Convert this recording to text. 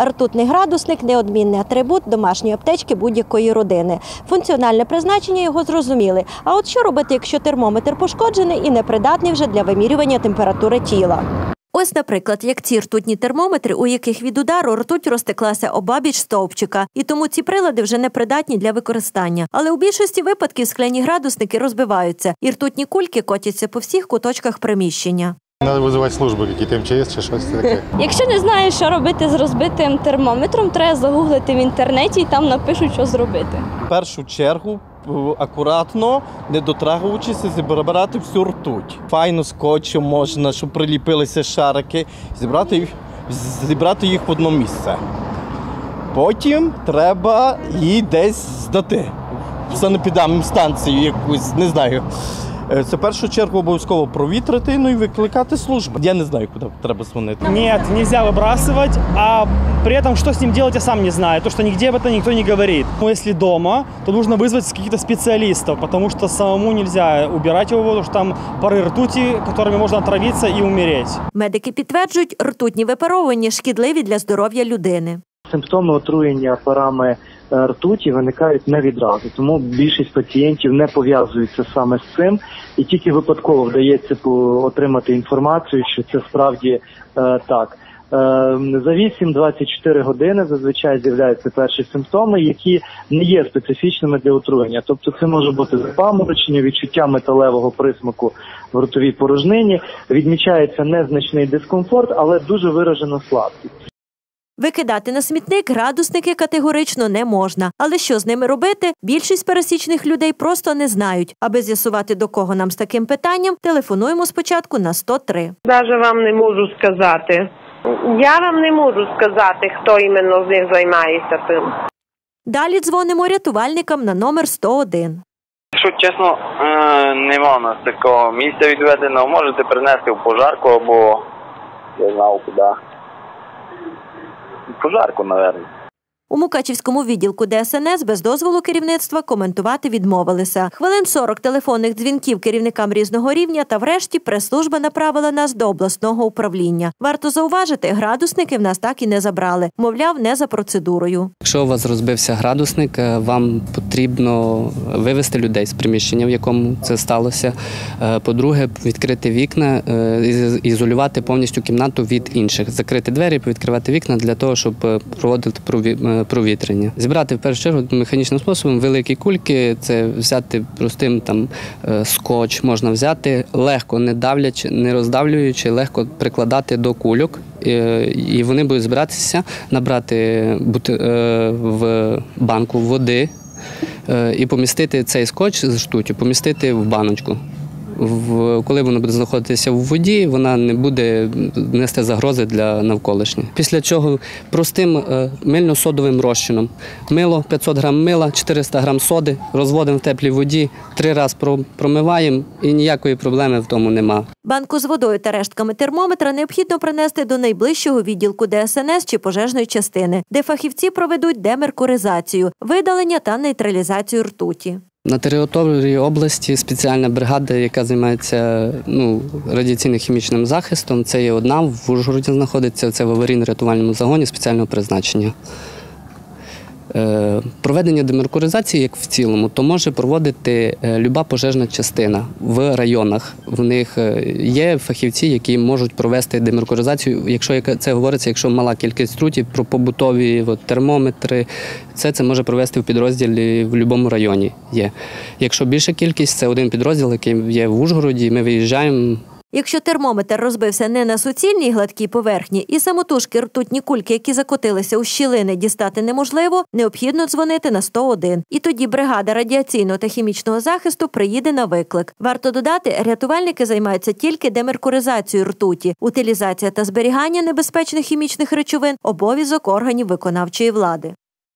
Ртутний градусник неодмінний атрибут домашньої аптечки будь-якої родини. Функціональне призначення його зрозуміли. А от що робити, якщо термометр пошкоджений і непридатний вже для вимірювання температури тіла? Ось, наприклад, як ці ртутні термометри, у яких від удару ртуть розтеклася обабіч стовпчика, і тому ці прилади вже непридатні для використання. Але у більшості випадків скляні градусники розбиваються, і ртутні кульки котяться по всіх куточках приміщення. Надо визивати служби, які МЧС чи щось таке. Якщо не знаєш, що робити з розбитим термометром, треба загуглити в інтернеті і там напишуть, що зробити. В першу чергу е, акуратно, не дотрагуючись, зібрати всю ртуть. Файно скотчем можна, щоб приліпилися шарики, зібрати їх, зібрати їх в одне місце. Потім треба її десь здати. В санепідамну станцію якусь, не знаю. Е, Це в першу чергу обов'язково провітрити ну і викликати службу. Я не знаю, куди треба дзвонити. Нет, нельзя выбрасывать, а при этом что с ним делать, я сам не знаю. То, что нигде об этом никто не говорит. Но если дома, то нужно вызвать каких-то специалистов, потому что самому нельзя убирать его, потому что там пары ртути, которыми можно отравиться и умереть. Медики підтверджують, ртутні випаровування шкідливі для здоров'я людини. Симптоми отруєння парами е, ртуті виникають не відразу, тому більшість пацієнтів не пов'язуються саме з цим, і тільки випадково вдається отримати інформацію, що це справді е, так. Е, За 8-24 години зазвичай з'являються перші симптоми, які не є специфічними для отруєння. Тобто це може бути запаморочення, відчуття металевого присмаку в ротовій порожнині. Відмічається незначний дискомфорт, але дуже виражена слабкість. Викидати на смітник градусники категорично не можна. Але що з ними робити? Більшість пересічних людей просто не знають. Аби з'ясувати до кого нам з таким питанням, телефонуємо спочатку на 103. Даже вам не можу сказати. Я вам не можу сказати, хто іменно з них займається тим. Далі дзвонимо рятувальникам на номер 101. Якщо чесно, е, нема у нас такого місця відведеного. Можете принести в пожарку або я знав куди. В Пожарку, мабуть. У Мукачівському відділку ДСНС без дозволу керівництва коментувати відмовилися. Хвилин 40 телефонних дзвінків керівникам різного рівня та врешті прес-служба направила нас до обласного управління. Варто зауважити, градусники в нас так і не забрали. Мовляв, не за процедурою. Якщо у вас розбився градусник, е, вам потрібно вивести людей з приміщення, в якому це сталося. Е, По-друге, відкрити вікна, е, ізолювати повністю кімнату від інших, закрити двері, відкривати вікна для того, щоб проводити провітрення. Зібрати в першу чергу механічним способом великі кульки, це взяти простим там е, скотч, можна взяти легко, не давлячи, не роздавлюючи, легко прикладати до кульок. Е, І вони будуть збиратися, набрати е, в банку води і помістити цей скотч з штуті, помістити в баночку. В, коли вона буде знаходитися в воді, вона не буде нести загрози для навколишніх. Після чого простим е, мильно-содовим розчином. Мило 500 грам мила, 400 грам соди, розводимо в теплій воді, три рази про- промиваємо і ніякої проблеми в тому нема. Банку з водою та рештками термометра необхідно принести до найближчого відділку ДСНС чи пожежної частини, де фахівці проведуть демеркуризацію, видалення та нейтралізацію ртуті. На території області спеціальна бригада, яка займається ну, радіаційно-хімічним захистом. Це є одна в Ужгороді знаходиться. Це в аварійно-рятувальному загоні спеціального призначення. Е, Проведення демеркуризації, як в цілому, то може проводити е, люба пожежна частина в районах. В них е, є фахівці, які можуть провести демеркуризацію. Якщо це говориться, якщо мала кількість трутів, про побутові от, термометри, це це може провести в підрозділі в будь-якому районі. Є. Якщо більша кількість, це один підрозділ, який є в Ужгороді. Ми виїжджаємо. Якщо термометр розбився не на суцільній гладкій поверхні і самотужки ртутні кульки, які закотилися у щілини, дістати неможливо, необхідно дзвонити на 101. І тоді бригада радіаційного та хімічного захисту приїде на виклик. Варто додати, рятувальники займаються тільки демеркуризацією ртуті, утилізація та зберігання небезпечних хімічних речовин обов'язок органів виконавчої влади.